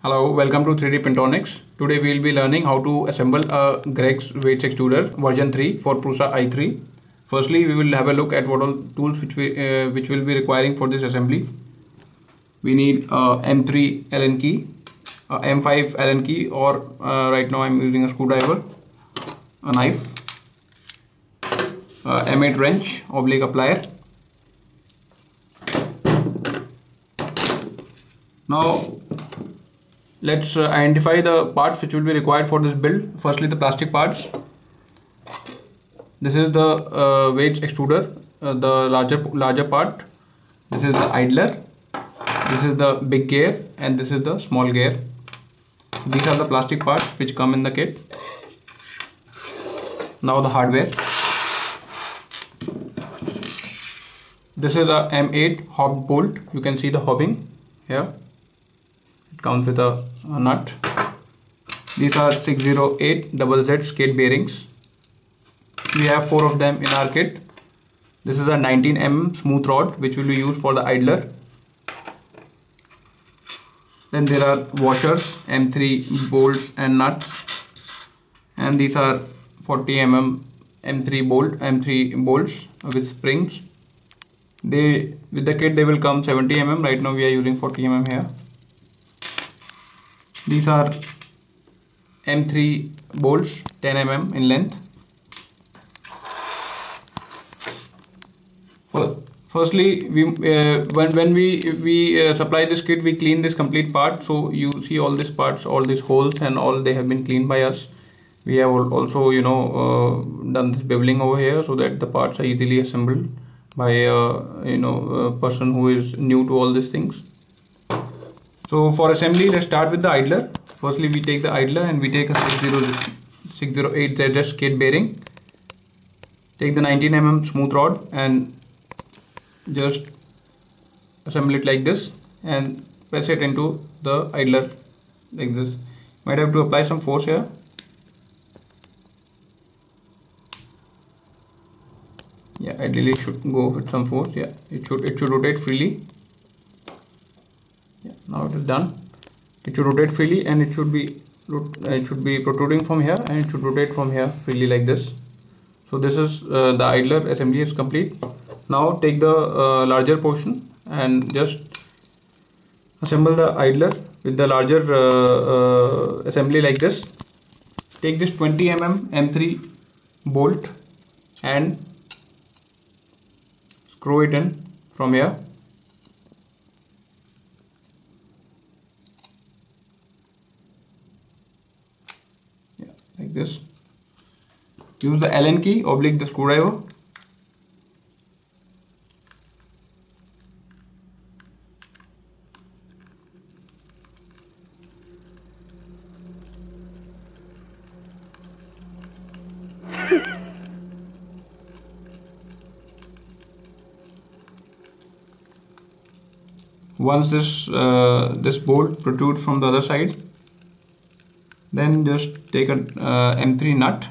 Hello, welcome to 3D Printronics. Today we will be learning how to assemble a Greg's Wades extruder version 3 for Prusa i3. Firstly, we will have a look at what all tools which we uh, which will be requiring for this assembly. We need a M3 Allen key, a M5 Allen key, or uh, right now I'm using a screwdriver, a knife, a M8 wrench, oblique applier. Now let's uh, identify the parts which will be required for this build. Firstly the plastic parts. This is the uh, extruder uh, the larger larger part. This is the idler. This is the big gear and this is the small gear. These are the plastic parts which come in the kit. Now the hardware. This is a M8 hob bolt. You can see the hobbing here comes with a, a nut. These are 608 double Z skate bearings. We have four of them in our kit. This is a 19 mm smooth rod which will be used for the idler. Then there are washers m3 bolts and nuts. And these are 40 mm m3 bolt m3 bolts with springs. They with the kit they will come 70 mm right now we are using 40 mm here these are M3 bolts 10 mm in length. Firstly we uh, when when we we uh, supply this kit we clean this complete part. So you see all these parts all these holes and all they have been cleaned by us. We have also you know uh, done this beveling over here so that the parts are easily assembled by a you know a person who is new to all these things so for assembly, let's start with the idler. Firstly, we take the idler and we take a 608 ZS skate bearing. Take the 19 mm smooth rod and just assemble it like this and press it into the idler like this. Might have to apply some force here. Yeah, ideally it should go with some force. Yeah, it should it should rotate freely yeah, now it is done. It should rotate freely and it should be it should be protruding from here and it should rotate from here freely like this. So this is uh, the idler assembly is complete. Now take the uh, larger portion and just assemble the idler with the larger uh, uh assembly like this. Take this 20 mm m3 bolt and screw it in from here like this. Use the Allen key oblique the screwdriver. Once this uh, this bolt protrudes from the other side then just take a uh, M3 nut.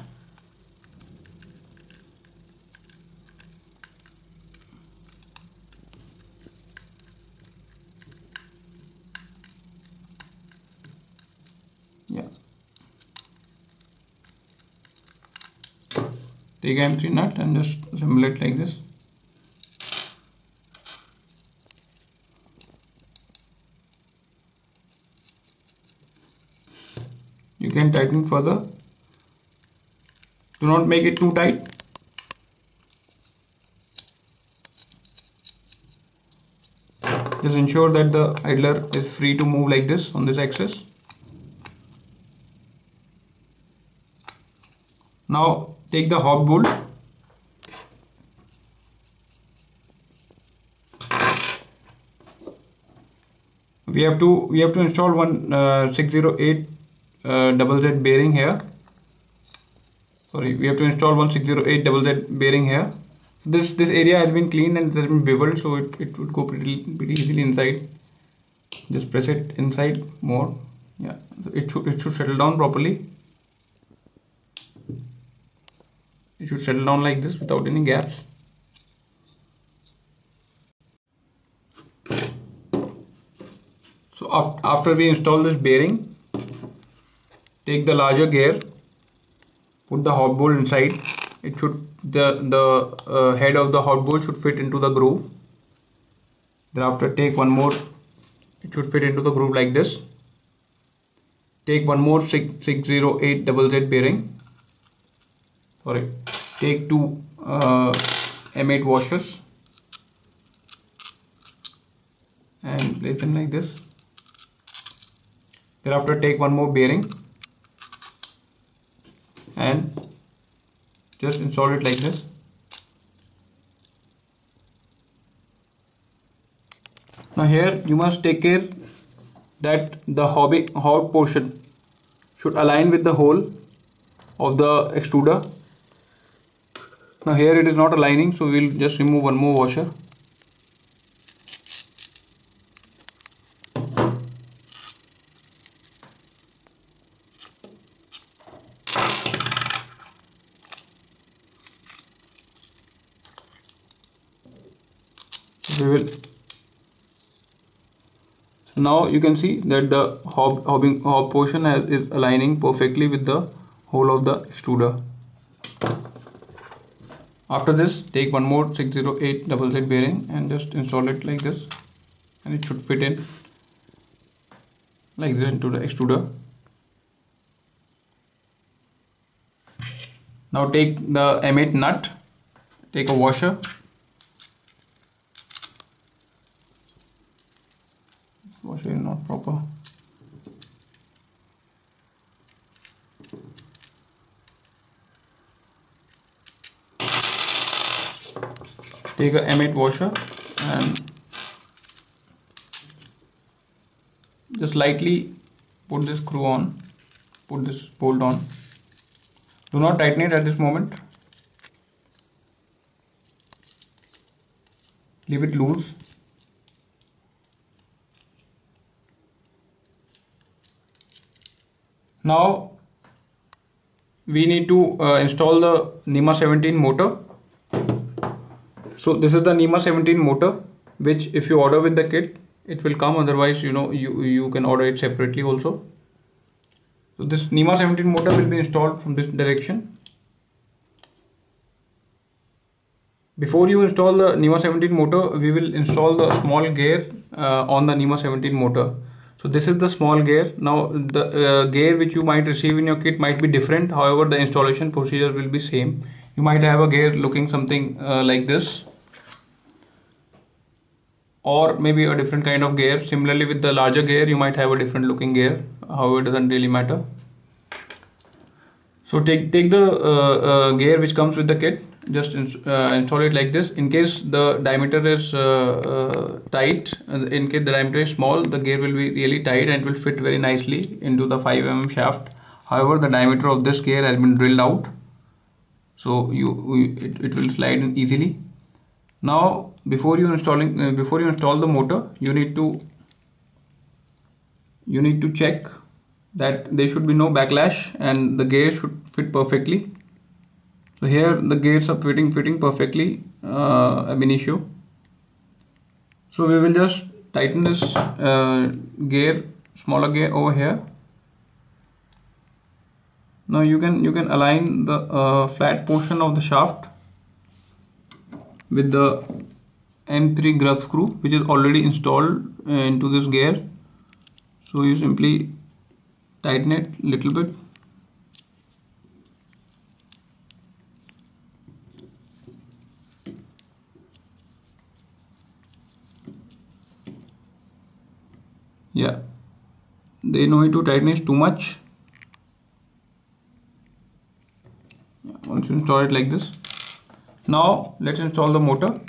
Take M3 nut and just assemble it like this can tighten further. Do not make it too tight. Just ensure that the idler is free to move like this on this axis. Now take the hob bolt. We have to we have to install one uh, 608 uh, double Z bearing here. Sorry we have to install 1608 double Z bearing here. This this area has been cleaned and it has been beveled so it, it would go pretty pretty easily inside. Just press it inside more. Yeah so it should it should settle down properly. It should settle down like this without any gaps. So af- after we install this bearing take the larger gear put the hob bolt inside. It should the the uh, head of the hob bolt should fit into the groove. Thereafter take one more. It should fit into the groove like this. Take one more 6, 608 double Z bearing. Sorry. Take two uh, M8 washers. And place them like this. Thereafter take one more bearing and just install it like this. Now here you must take care that the hobby hot portion should align with the hole of the extruder. Now here it is not aligning so we'll just remove one more washer we will. So now you can see that the hob, hobbing hob portion has, is aligning perfectly with the hole of the extruder after this take one more 608 double Z bearing and just install it like this. And it should fit in like this into the extruder. Now take the M8 nut take a washer this washer is not proper take a M8 washer and just lightly put this screw on put this bolt on. Do not tighten it at this moment. Leave it loose. Now we need to uh, install the NEMA 17 motor so this is the NEMA 17 motor which if you order with the kit it will come. Otherwise you know you you can order it separately also. So this NEMA 17 motor will be installed from this direction. Before you install the NEMA 17 motor we will install the small gear uh, on the NEMA 17 motor. So this is the small gear. Now the uh, gear which you might receive in your kit might be different. However the installation procedure will be same. You might have a gear looking something uh, like this or maybe a different kind of gear. Similarly with the larger gear you might have a different looking gear however it doesn't really matter. So take take the uh, uh, gear which comes with the kit. Just ins uh, install it like this. In case the diameter is uh, uh, tight uh, in case the diameter is small the gear will be really tight and will fit very nicely into the 5 mm shaft. However the diameter of this gear has been drilled out. So you, it, it will slide in easily now before you installing uh, before you install the motor you need to you need to check that there should be no backlash and the gear should fit perfectly. So here the gears are fitting fitting perfectly uh, ab initio. So we will just tighten this uh, gear smaller gear over here. Now you can you can align the uh, flat portion of the shaft with the M3 grub screw which is already installed uh, into this gear. So you simply tighten it a little bit. Yeah. They know it to tighten it too much. Yeah, once you install it like this now let's install the motor.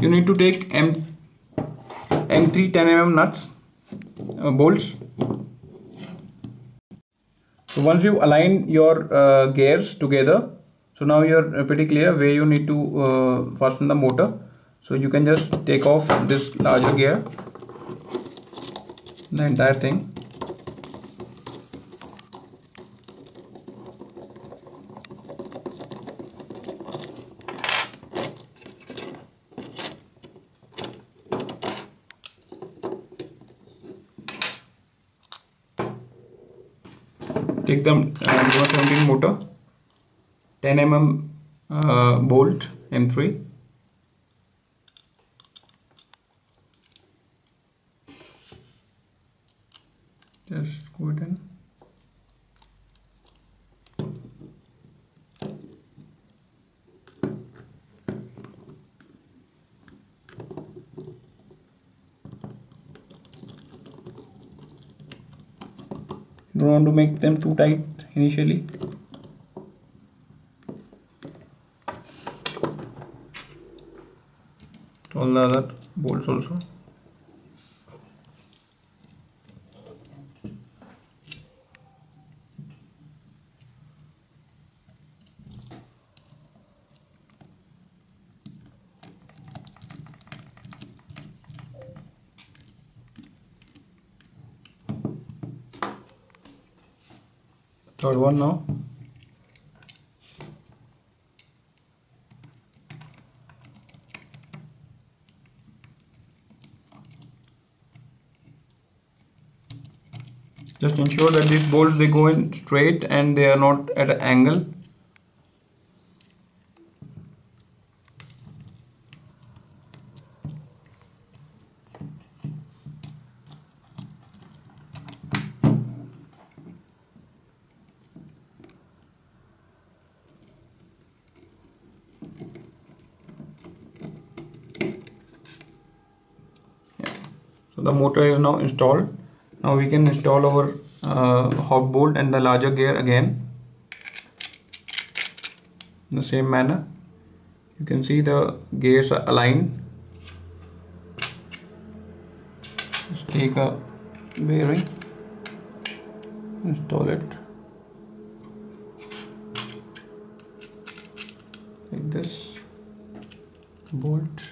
You need to take M M3 10 mm nuts uh, bolts. So once you align your uh, gears together so now you're uh, pretty clear where you need to uh, fasten the motor. So you can just take off this larger gear the entire thing एकदम seventeen motor ten M M bolt M three don't want to make them too tight initially? All the other bolts also third one now. Just ensure that these bolts they go in straight and they are not at an angle the motor is now installed. Now we can install our uh, hob bolt and the larger gear again. In the same manner you can see the gears are aligned. Just take a bearing install it. Like this bolt